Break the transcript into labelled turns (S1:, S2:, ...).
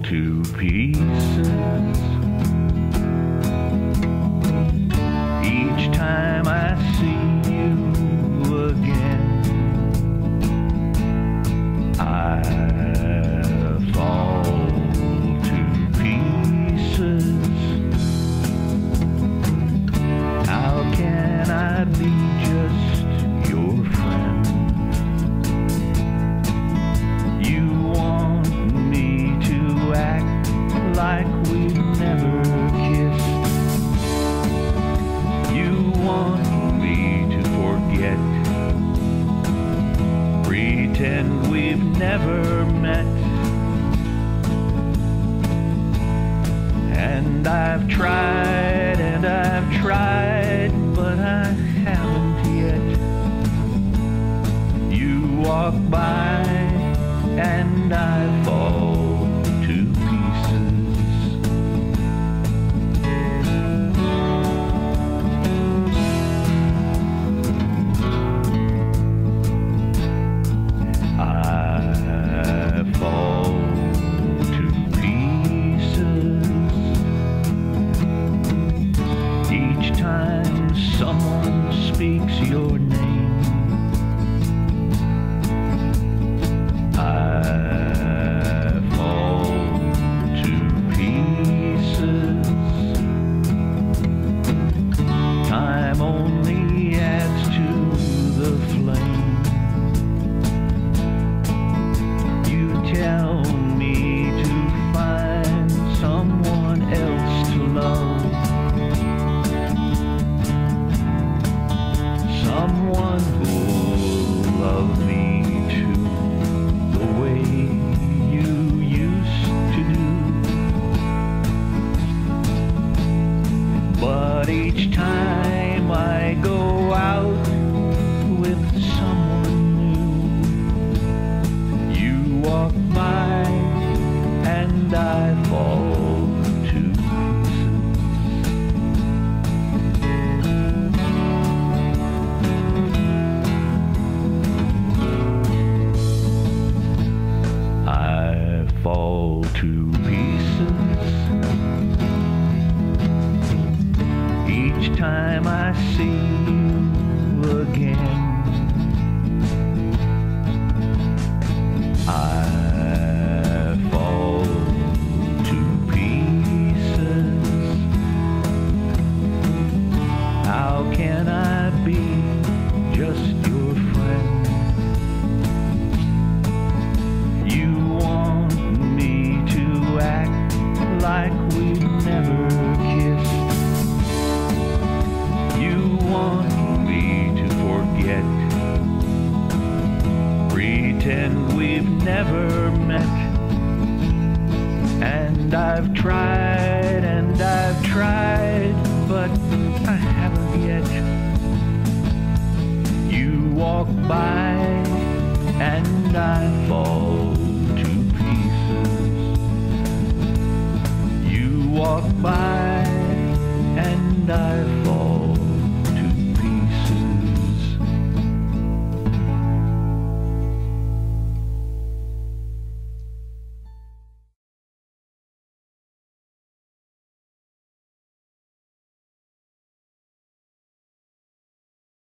S1: to pieces. Each time I see you again, I fall to pieces. How can I be just want me to forget. Pretend we've never met. And I've tried and I fall to pieces. I fall to pieces each time I see never met. And I've tried and I've tried, but I haven't yet. You walk by and I fall to pieces. You walk by and I fall